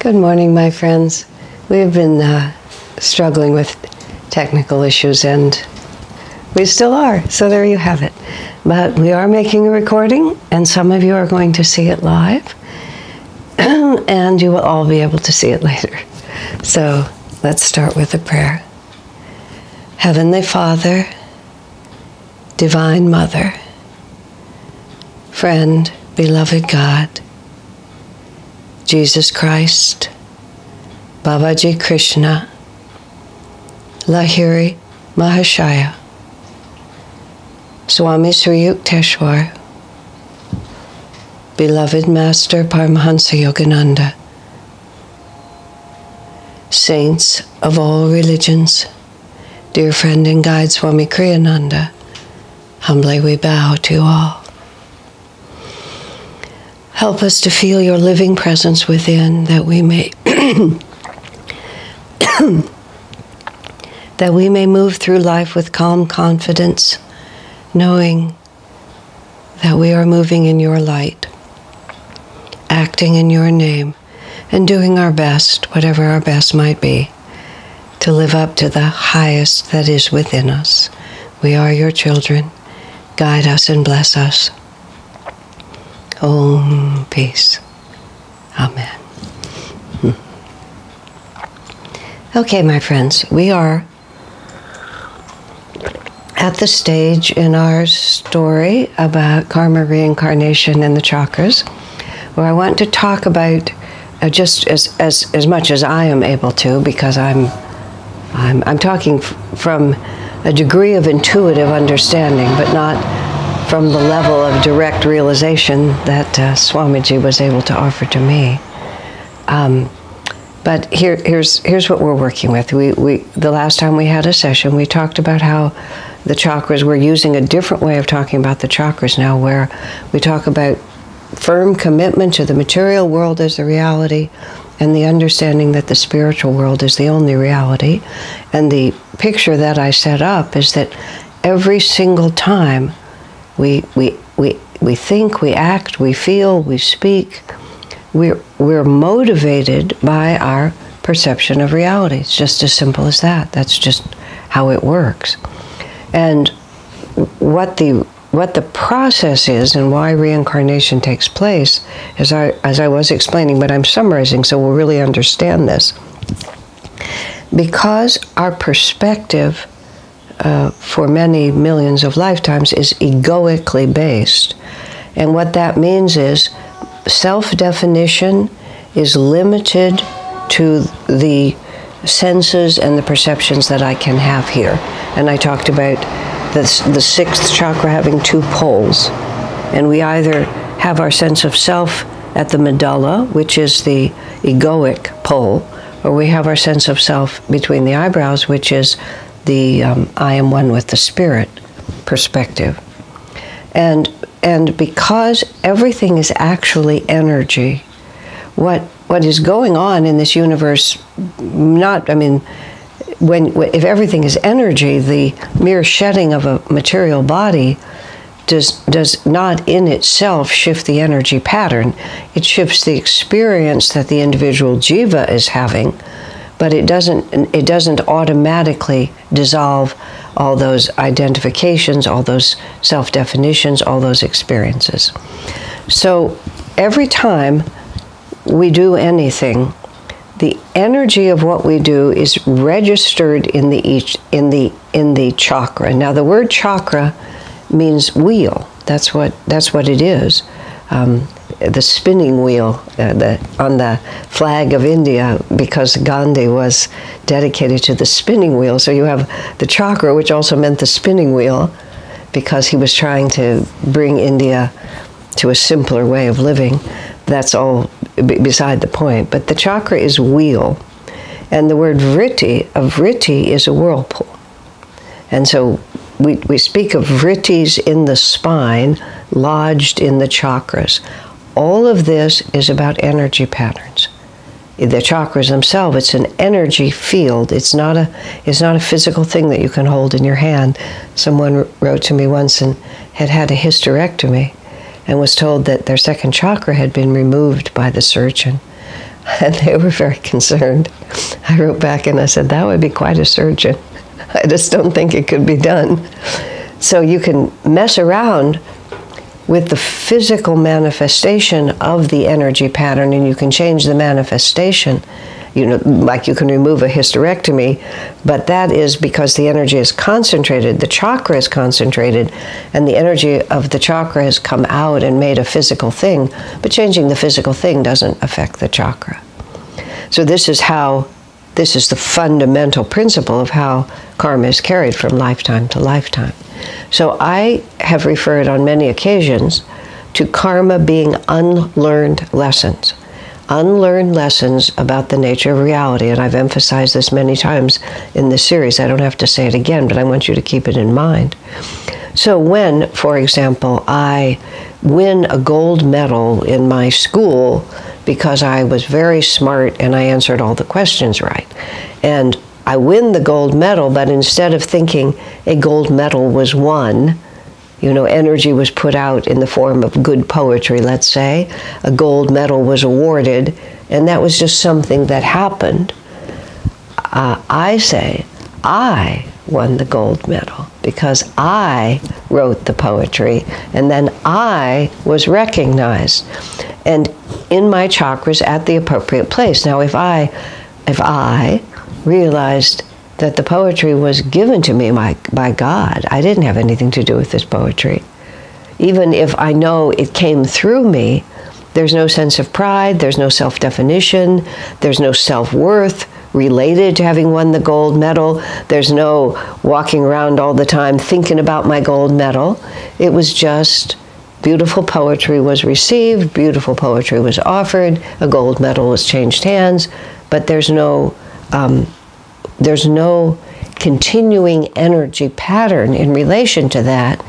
Good morning, my friends. We have been uh, struggling with technical issues and we still are, so there you have it. But we are making a recording, and some of you are going to see it live, and you will all be able to see it later. So let's start with a prayer. Heavenly Father, Divine Mother, friend, beloved God, Jesus Christ, Babaji Krishna, Lahiri Mahashaya, Swami Sri Yukteswar, beloved Master Paramahansa Yogananda, saints of all religions, dear friend and guide Swami Kriyananda, humbly we bow to all. Help us to feel your living presence within that we may that we may move through life with calm confidence, knowing that we are moving in your light, acting in your name, and doing our best, whatever our best might be, to live up to the highest that is within us. We are your children. Guide us and bless us. Om peace. Amen. Hmm. Okay, my friends, we are at the stage in our story about karma reincarnation and the chakras where I want to talk about uh, just as, as, as much as I am able to because I'm, I'm, I'm talking from a degree of intuitive understanding, but not from the level of direct realization that uh, Swamiji was able to offer to me. Um, but here, here's, here's what we're working with. We, we, the last time we had a session, we talked about how the chakras, we're using a different way of talking about the chakras now, where we talk about firm commitment to the material world as the reality and the understanding that the spiritual world is the only reality. And the picture that I set up is that every single time we, we, we, we think, we act, we feel, we speak, we're, we're motivated by our perception of reality. It's just as simple as that. That's just how it works. And what the what the process is and why reincarnation takes place, as I as I was explaining, but I'm summarizing so we'll really understand this. Because our perspective uh, for many millions of lifetimes is egoically based, and what that means is self-definition is limited to the senses and the perceptions that I can have here. And I talked about the sixth chakra having two poles. And we either have our sense of self at the medulla, which is the egoic pole, or we have our sense of self between the eyebrows, which is the um, I am one with the spirit perspective. And, and because everything is actually energy, what what is going on in this universe not i mean when if everything is energy the mere shedding of a material body does does not in itself shift the energy pattern it shifts the experience that the individual jiva is having but it doesn't it doesn't automatically dissolve all those identifications all those self definitions all those experiences so every time we do anything, the energy of what we do is registered in the each in the in the chakra. Now, the word chakra means wheel. That's what that's what it is. Um, the spinning wheel uh, the, on the flag of India, because Gandhi was dedicated to the spinning wheel. So you have the chakra, which also meant the spinning wheel, because he was trying to bring India to a simpler way of living. That's all beside the point. But the chakra is wheel, and the word vritti of vritti is a whirlpool. And so we, we speak of vrittis in the spine, lodged in the chakras. All of this is about energy patterns. The chakras themselves, it's an energy field. It's not a, it's not a physical thing that you can hold in your hand. Someone wrote to me once and had had a hysterectomy and was told that their second chakra had been removed by the surgeon. And they were very concerned. I wrote back and I said, That would be quite a surgeon. I just don't think it could be done. So you can mess around with the physical manifestation of the energy pattern and you can change the manifestation. You know like you can remove a hysterectomy but that is because the energy is concentrated the chakra is concentrated and the energy of the chakra has come out and made a physical thing. But changing the physical thing doesn't affect the chakra. So this is how this is the fundamental principle of how karma is carried from lifetime to lifetime so I have referred on many occasions to karma being unlearned lessons. Unlearned lessons about the nature of reality, and I've emphasized this many times in this series. I don't have to say it again, but I want you to keep it in mind. So, when, for example, I win a gold medal in my school because I was very smart and I answered all the questions right, and I win the gold medal, but instead of thinking a gold medal was won, you know, energy was put out in the form of good poetry, let's say, a gold medal was awarded, and that was just something that happened. Uh, I say, I won the gold medal because I wrote the poetry and then I was recognized and in my chakras at the appropriate place. Now if I if I realized that the poetry was given to me by, by God. I didn't have anything to do with this poetry. Even if I know it came through me, there's no sense of pride, there's no self definition, there's no self worth related to having won the gold medal. There's no walking around all the time thinking about my gold medal. It was just beautiful poetry was received, beautiful poetry was offered, a gold medal was changed hands, but there's no um, there's no continuing energy pattern in relation to that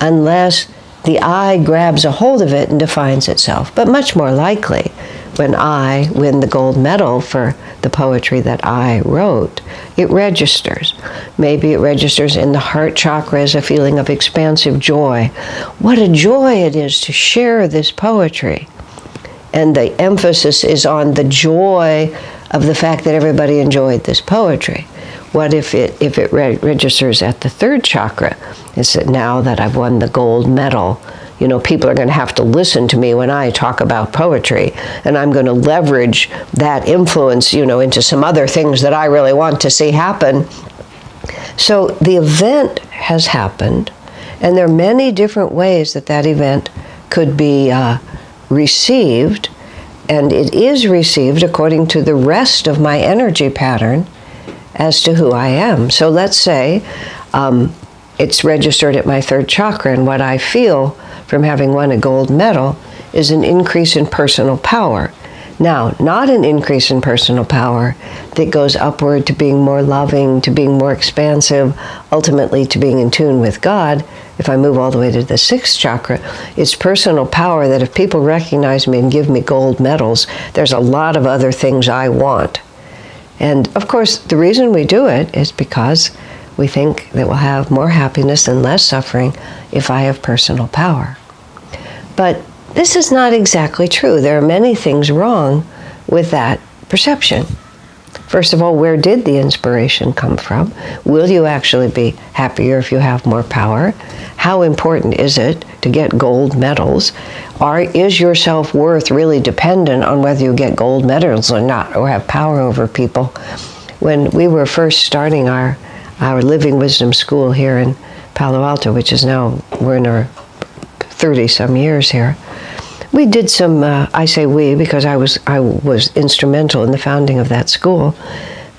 unless the I grabs a hold of it and defines itself. But much more likely, when I win the gold medal for the poetry that I wrote, it registers. Maybe it registers in the heart chakra as a feeling of expansive joy. What a joy it is to share this poetry. And the emphasis is on the joy of the fact that everybody enjoyed this poetry. What if it if it re registers at the third chakra? Is that now that I've won the gold medal, you know, people are going to have to listen to me when I talk about poetry, and I'm going to leverage that influence, you know, into some other things that I really want to see happen. So the event has happened, and there are many different ways that that event could be uh, received and it is received according to the rest of my energy pattern as to who I am. So let's say um, it's registered at my third chakra, and what I feel from having won a gold medal is an increase in personal power. Now, not an increase in personal power that goes upward to being more loving, to being more expansive, ultimately to being in tune with God. If I move all the way to the sixth chakra, it's personal power that if people recognize me and give me gold medals, there's a lot of other things I want. And of course, the reason we do it is because we think that we'll have more happiness and less suffering if I have personal power. But this is not exactly true. There are many things wrong with that perception. First of all, where did the inspiration come from? Will you actually be happier if you have more power? How important is it to get gold medals? Are, is your self worth really dependent on whether you get gold medals or not, or have power over people? When we were first starting our, our Living Wisdom School here in Palo Alto, which is now, we're in our 30 some years here, we did some. Uh, I say we because I was I was instrumental in the founding of that school.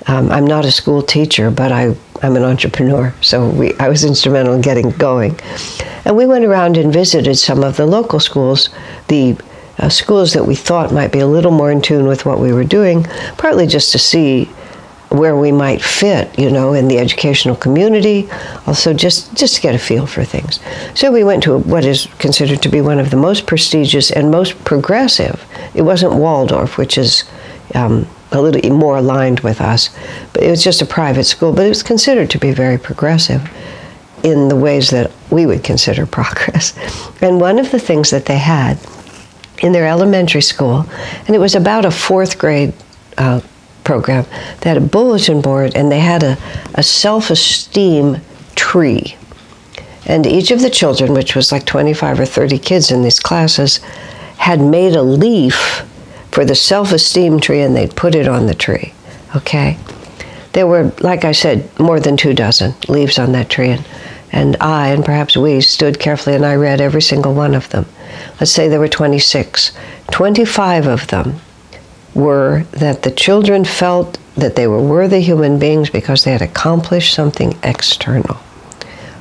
Um, I'm not a school teacher, but I I'm an entrepreneur, so we I was instrumental in getting going. And we went around and visited some of the local schools, the uh, schools that we thought might be a little more in tune with what we were doing, partly just to see where we might fit, you know, in the educational community, also just, just to get a feel for things. So we went to what is considered to be one of the most prestigious and most progressive. It wasn't Waldorf, which is um, a little more aligned with us, but it was just a private school, but it was considered to be very progressive in the ways that we would consider progress. And one of the things that they had in their elementary school, and it was about a fourth grade uh, program. They had a bulletin board and they had a, a self esteem tree. And each of the children, which was like 25 or 30 kids in these classes, had made a leaf for the self esteem tree and they'd put it on the tree. Okay? There were, like I said, more than two dozen leaves on that tree. And, and I, and perhaps we, stood carefully and I read every single one of them. Let's say there were 26. 25 of them were that the children felt that they were worthy human beings because they had accomplished something external.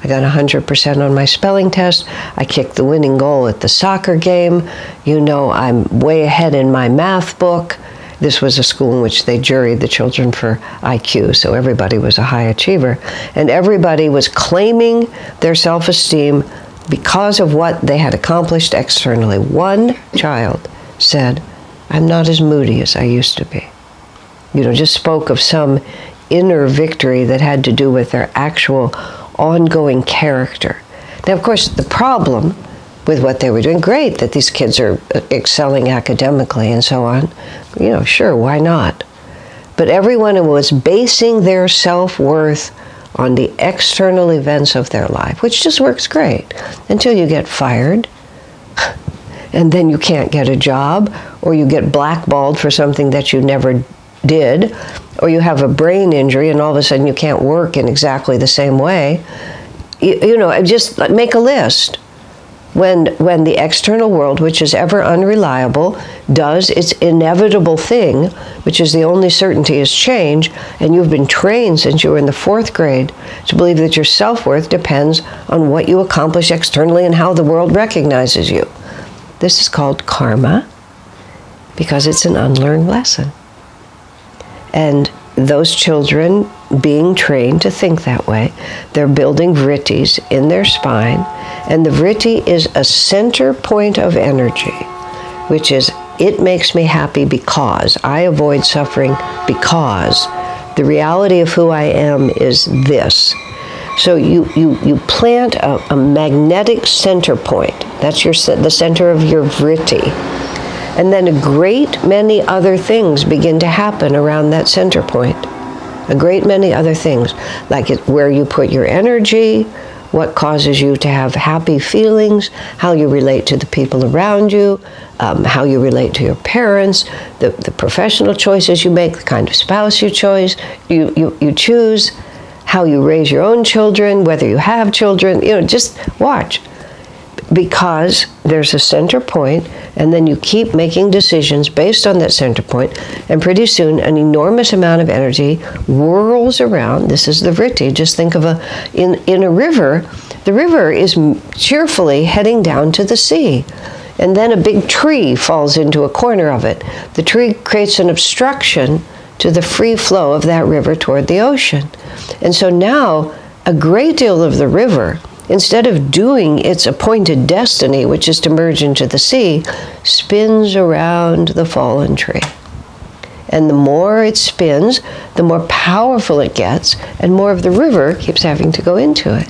I got 100% on my spelling test. I kicked the winning goal at the soccer game. You know, I'm way ahead in my math book. This was a school in which they juried the children for IQ, so everybody was a high achiever. And everybody was claiming their self esteem because of what they had accomplished externally. One child said, I'm not as moody as I used to be. You know, just spoke of some inner victory that had to do with their actual ongoing character. Now, of course, the problem with what they were doing, great that these kids are excelling academically and so on. You know, sure, why not? But everyone was basing their self worth on the external events of their life, which just works great until you get fired and then you can't get a job or you get blackballed for something that you never did or you have a brain injury and all of a sudden you can't work in exactly the same way. You, you know, just make a list when when the external world, which is ever unreliable, does its inevitable thing, which is the only certainty is change, and you've been trained since you were in the fourth grade to believe that your self worth depends on what you accomplish externally and how the world recognizes you. This is called karma because it's an unlearned lesson. And those children being trained to think that way, they're building vrittis in their spine, and the vritti is a center point of energy, which is it makes me happy because I avoid suffering because the reality of who I am is this. So you, you, you plant a, a magnetic center point. That's your the center of your vritti. And then a great many other things begin to happen around that center point. A great many other things, like where you put your energy, what causes you to have happy feelings, how you relate to the people around you, um, how you relate to your parents, the, the professional choices you make, the kind of spouse you choose, you, you, you choose, how you raise your own children, whether you have children, you know, just watch because there's a center point, and then you keep making decisions based on that center point, and pretty soon an enormous amount of energy whirls around. This is the vritti. Just think of a in in a river. The river is cheerfully heading down to the sea. And then a big tree falls into a corner of it. The tree creates an obstruction to the free flow of that river toward the ocean. And so now a great deal of the river instead of doing its appointed destiny, which is to merge into the sea, spins around the fallen tree. And the more it spins, the more powerful it gets, and more of the river keeps having to go into it.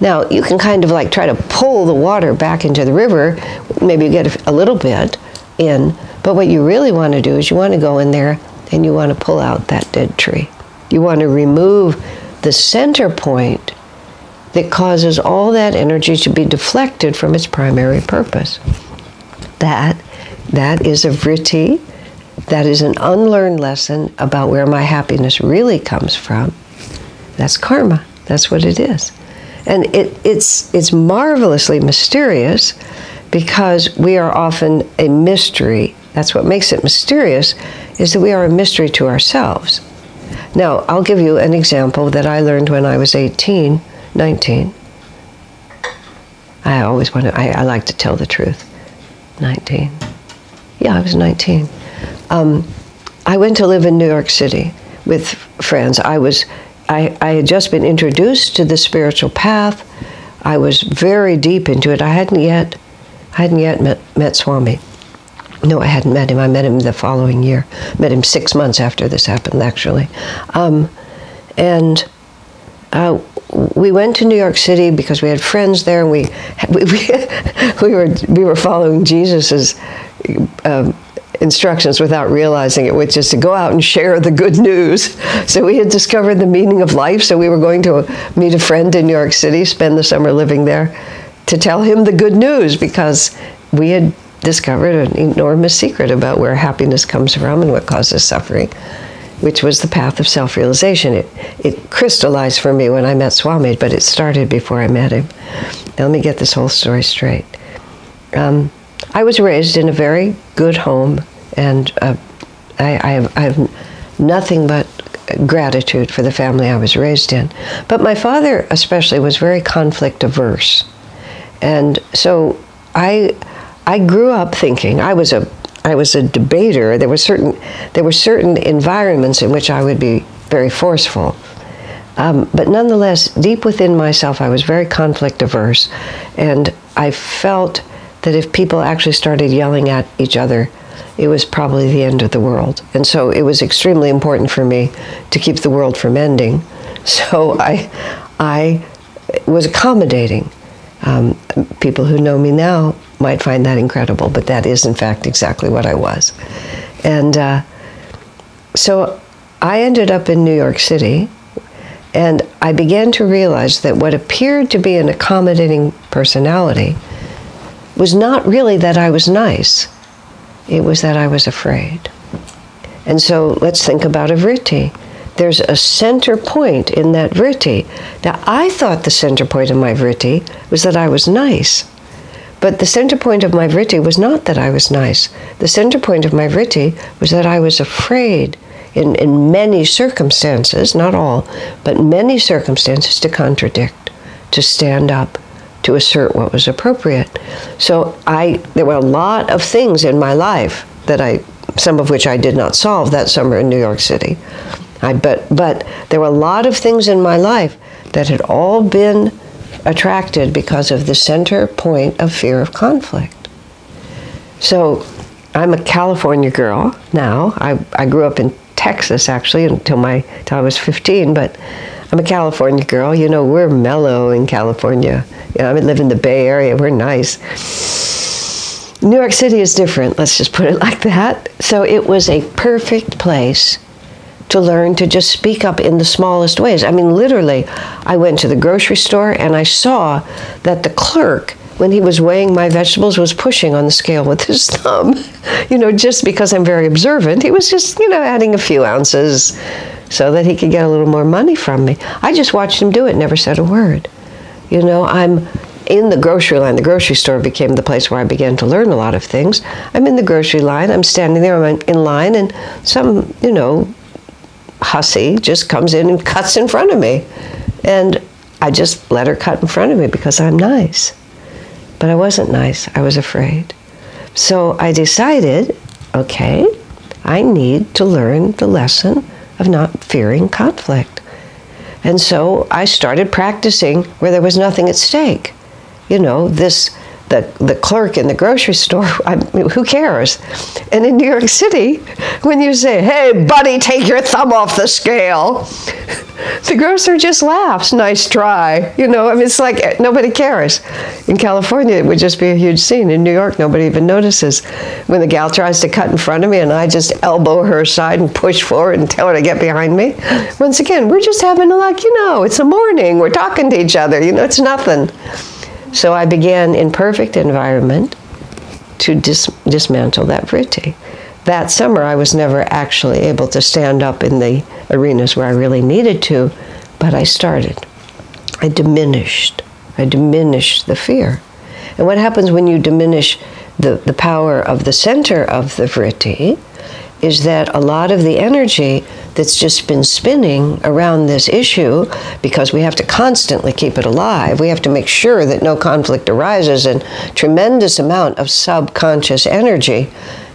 Now, you can kind of like try to pull the water back into the river. Maybe you get a little bit in, but what you really want to do is you want to go in there and you want to pull out that dead tree. You want to remove the center point that causes all that energy to be deflected from its primary purpose. That, that is a vritti, that is an unlearned lesson about where my happiness really comes from. That's karma. That's what it is. And it, it's, it's marvelously mysterious because we are often a mystery. That's what makes it mysterious, is that we are a mystery to ourselves. Now, I'll give you an example that I learned when I was 18 19. I always want to, I, I, like to tell the truth. 19. Yeah, I was 19. Um, I went to live in New York City with friends. I was, I, I had just been introduced to the spiritual path. I was very deep into it. I hadn't yet, I hadn't yet met, met Swami. No, I hadn't met him. I met him the following year. Met him six months after this happened, actually. Um, and uh, we went to New York City because we had friends there, and we we, we, we were we were following Jesus's um, instructions without realizing it, which is to go out and share the good news. So we had discovered the meaning of life. So we were going to meet a friend in New York City, spend the summer living there, to tell him the good news because we had discovered an enormous secret about where happiness comes from and what causes suffering, which was the path of self realization. It, it crystallized for me when I met Swami, but it started before I met him. Now, let me get this whole story straight. Um, I was raised in a very good home, and uh, I, I, have, I have nothing but gratitude for the family I was raised in. But my father, especially, was very conflict averse. And so I I grew up thinking I was a I was a debater. There were certain there were certain environments in which I would be very forceful. Um, but nonetheless, deep within myself, I was very conflict averse, and I felt that if people actually started yelling at each other, it was probably the end of the world. And so it was extremely important for me to keep the world from ending. So I, I was accommodating. Um, people who know me now might find that incredible, but that is, in fact, exactly what I was. And uh, so I ended up in New York City, and I began to realize that what appeared to be an accommodating personality was not really that I was nice, it was that I was afraid. And so let's think about a vritti. There's a center point in that vritti. Now, I thought the center point of my vritti was that I was nice. But the center point of my vritti was not that I was nice. The center point of my vritti was that I was afraid in, in many circumstances, not all, but many circumstances to contradict, to stand up, to assert what was appropriate. So I there were a lot of things in my life that I some of which I did not solve that summer in New York City. I but but there were a lot of things in my life that had all been attracted because of the center point of fear of conflict. So I'm a California girl now. I, I grew up in Texas actually until my until I was 15, but I'm a California girl. You know, we're mellow in California. You know, I live in the Bay Area. We're nice. New York City is different. Let's just put it like that. So it was a perfect place to learn to just speak up in the smallest ways. I mean, literally, I went to the grocery store and I saw that the clerk, when he was weighing my vegetables, was pushing on the scale with his thumb. you know, just because I'm very observant, he was just, you know, adding a few ounces so that he could get a little more money from me. I just watched him do it, never said a word. You know, I'm in the grocery line. The grocery store became the place where I began to learn a lot of things. I'm in the grocery line, I'm standing there, I'm in line, and some, you know, hussy just comes in and cuts in front of me. And I just let her cut in front of me because I'm nice. But I wasn't nice, I was afraid. So I decided okay, I need to learn the lesson of not fearing conflict. And so I started practicing where there was nothing at stake. You know, this the, the clerk in the grocery store, I who cares? And in New York City, when you say, hey, buddy, take your thumb off the scale, the grocer just laughs, nice try. You know, I mean, it's like eh, nobody cares. In California, it would just be a huge scene. In New York, nobody even notices. When the gal tries to cut in front of me and I just elbow her aside and push forward and tell her to get behind me, once again, we're just having a, like, you know, it's a morning, we're talking to each other, you know, it's nothing. So I began in perfect environment to dis dismantle that vritti. That summer, I was never actually able to stand up in the arenas where I really needed to, but I started. I diminished. I diminished the fear. And what happens when you diminish the, the power of the center of the vritti is that a lot of the energy that's just been spinning around this issue, because we have to constantly keep it alive, we have to make sure that no conflict arises, and tremendous amount of subconscious energy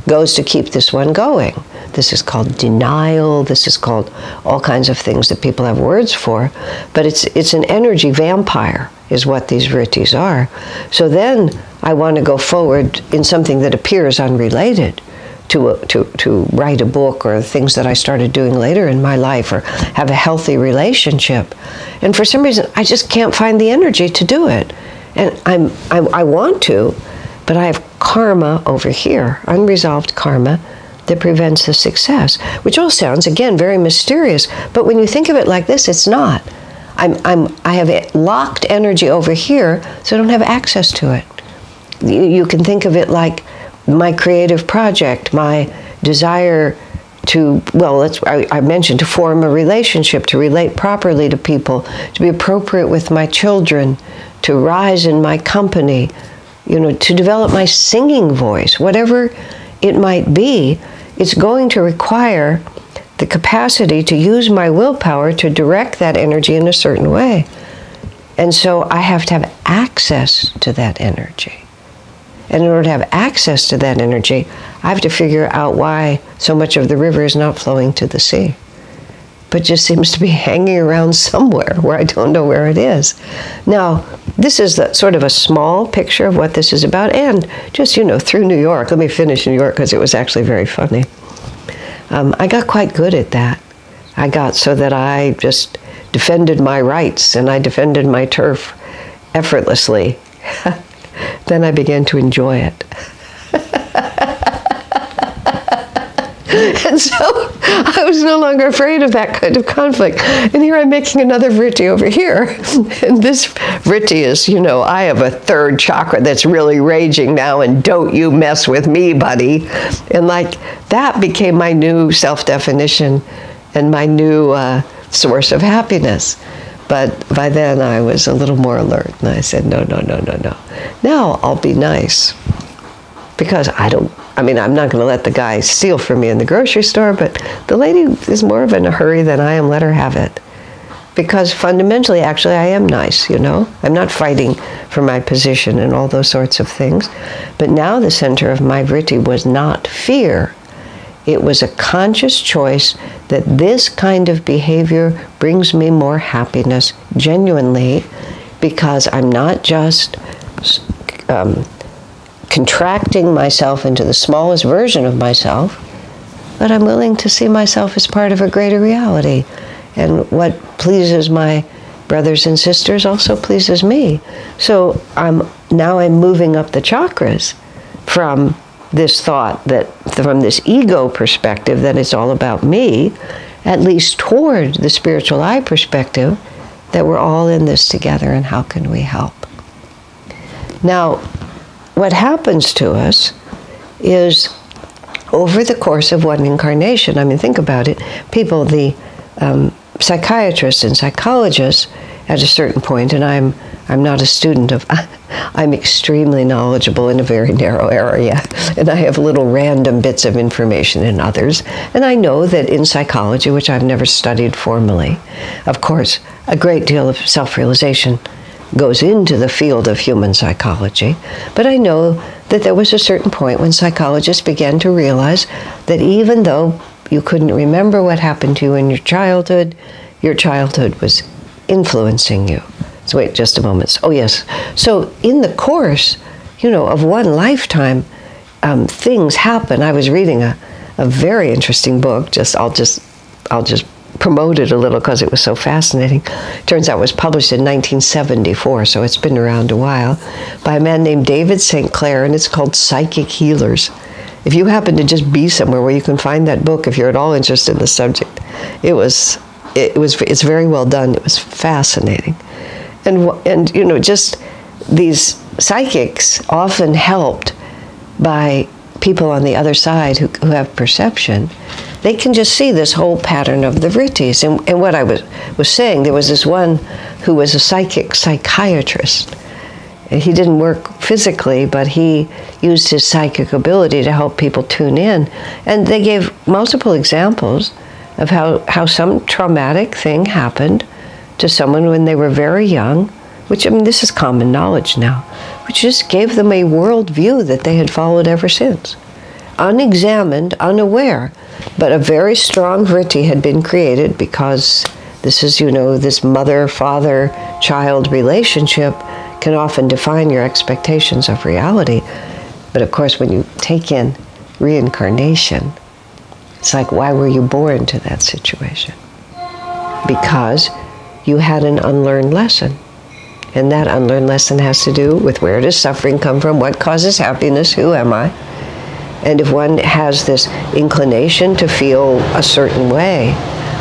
goes to keep this one going. This is called denial. This is called all kinds of things that people have words for, but it's it's an energy vampire is what these vrittis are. So then I want to go forward in something that appears unrelated to, uh, to, to write a book or things that I started doing later in my life or have a healthy relationship. And for some reason, I just can't find the energy to do it. And I'm, I, I want to, but I have karma over here, unresolved karma that prevents the success, which all sounds, again, very mysterious. But when you think of it like this, it's not. I'm, I'm, I have locked energy over here, so I don't have access to it. You, you can think of it like my creative project, my desire to, well, I, I, mentioned to form a relationship, to relate properly to people, to be appropriate with my children, to rise in my company, you know, to develop my singing voice, whatever it might be, it's going to require the capacity to use my willpower to direct that energy in a certain way. And so I have to have access to that energy. And in order to have access to that energy, I have to figure out why so much of the river is not flowing to the sea, but just seems to be hanging around somewhere where I don't know where it is. Now, this is the, sort of a small picture of what this is about, and just, you know, through New York. Let me finish New York because it was actually very funny. Um, I got quite good at that. I got so that I just defended my rights and I defended my turf effortlessly. Then I began to enjoy it. and so I was no longer afraid of that kind of conflict. And here I'm making another vritti over here. And this vritti is, you know, I have a third chakra that's really raging now, and don't you mess with me, buddy. And like that became my new self definition and my new uh, source of happiness. But by then I was a little more alert and I said, no, no, no, no, no. Now I'll be nice because I don't, I mean, I'm not going to let the guy steal from me in the grocery store, but the lady is more of in a hurry than I am. Let her have it. Because fundamentally, actually, I am nice, you know? I'm not fighting for my position and all those sorts of things. But now the center of my vritti was not fear. It was a conscious choice that this kind of behavior brings me more happiness genuinely because I'm not just um, contracting myself into the smallest version of myself, but I'm willing to see myself as part of a greater reality. And what pleases my brothers and sisters also pleases me. So I'm now I'm moving up the chakras from this thought that from this ego perspective that it's all about me, at least toward the spiritual eye perspective that we're all in this together and how can we help. Now, what happens to us is over the course of one incarnation, I mean, think about it, people, the um, psychiatrists and psychologists at a certain point, and I'm I'm not a student of, I'm extremely knowledgeable in a very narrow area, and I have little random bits of information in others. And I know that in psychology, which I've never studied formally, of course, a great deal of self realization goes into the field of human psychology. But I know that there was a certain point when psychologists began to realize that even though you couldn't remember what happened to you in your childhood, your childhood was influencing you. So wait just a moment. Oh yes. So in the course, you know, of one lifetime, um, things happen. I was reading a, a very interesting book. Just I'll just I'll just promote it a little because it was so fascinating. Turns out it was published in 1974, so it's been around a while, by a man named David St. Clair, and it's called Psychic Healers. If you happen to just be somewhere where you can find that book, if you're at all interested in the subject, it was it was it's very well done. It was fascinating and and you know just these psychics often helped by people on the other side who, who have perception. They can just see this whole pattern of the vrittis. And, and what i was, was saying there was this one who was a psychic psychiatrist. He didn't work physically but he used his psychic ability to help people tune in. And they gave multiple examples of how, how some traumatic thing happened to someone when they were very young, which, I mean, this is common knowledge now, which just gave them a worldview that they had followed ever since. Unexamined, unaware, but a very strong vritti had been created because this is, you know, this mother father child relationship can often define your expectations of reality. But of course, when you take in reincarnation, it's like, why were you born to that situation? Because you had an unlearned lesson. And that unlearned lesson has to do with where does suffering come from? What causes happiness? Who am I? And if one has this inclination to feel a certain way,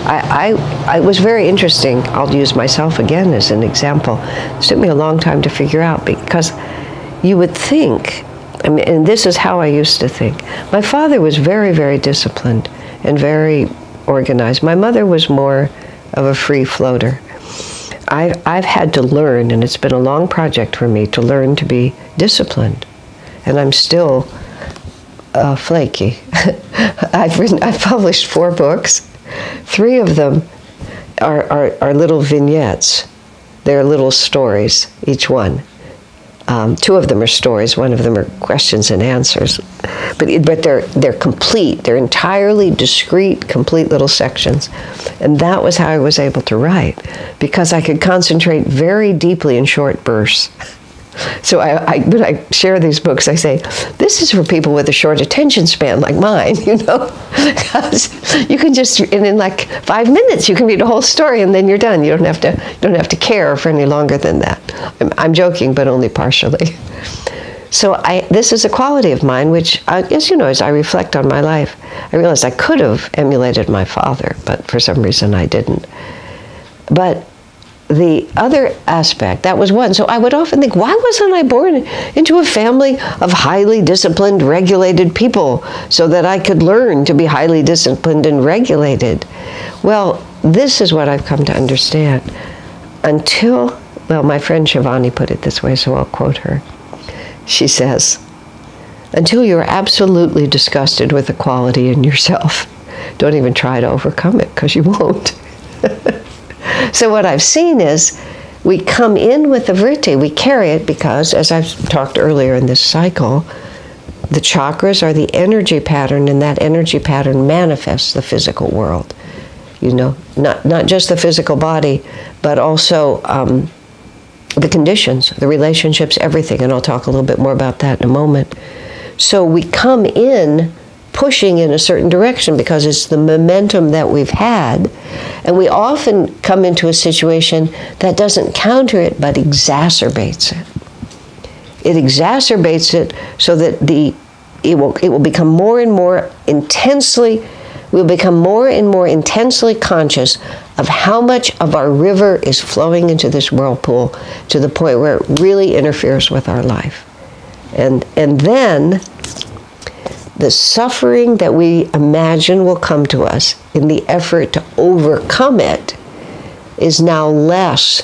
I, I, I, was very interesting. I'll use myself again as an example. It took me a long time to figure out because you would think, I mean, and this is how I used to think. My father was very, very disciplined and very organized. My mother was more of a free floater. I, I've had to learn, and it's been a long project for me to learn to be disciplined. And I'm still uh, flaky. I've written, I've published four books. Three of them are, are, are little vignettes. They're little stories, each one. Um, two of them are stories, one of them are questions and answers. But, but they're, they're complete, they're entirely discrete, complete little sections. And that was how I was able to write, because I could concentrate very deeply in short bursts. So I, I, when I share these books, I say, this is for people with a short attention span like mine, you know, because you can just, in like five minutes, you can read a whole story and then you're done. You don't have to, you don't have to care for any longer than that. I'm, I'm joking, but only partially. So I, this is a quality of mine, which, I, as you know, as I reflect on my life, I realize I could have emulated my father, but for some reason I didn't. But the other aspect, that was one. So I would often think, why wasn't I born into a family of highly disciplined, regulated people so that I could learn to be highly disciplined and regulated? Well, this is what I've come to understand. Until, well, my friend Shivani put it this way, so I'll quote her. She says, until you're absolutely disgusted with the quality in yourself, don't even try to overcome it because you won't. So what I've seen is we come in with the vritti, we carry it because, as I've talked earlier in this cycle, the chakras are the energy pattern, and that energy pattern manifests the physical world. You know, not not just the physical body, but also um, the conditions, the relationships, everything. And I'll talk a little bit more about that in a moment. So we come in pushing in a certain direction because it's the momentum that we've had. And we often come into a situation that doesn't counter it but exacerbates it. It exacerbates it so that the it will it will become more and more intensely we'll become more and more intensely conscious of how much of our river is flowing into this whirlpool to the point where it really interferes with our life. And and then the suffering that we imagine will come to us in the effort to overcome it is now less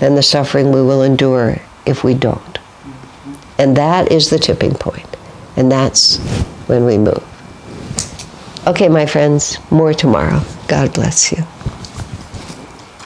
than the suffering we will endure if we don't. And that is the tipping point. And that's when we move. Okay, my friends, more tomorrow. God bless you.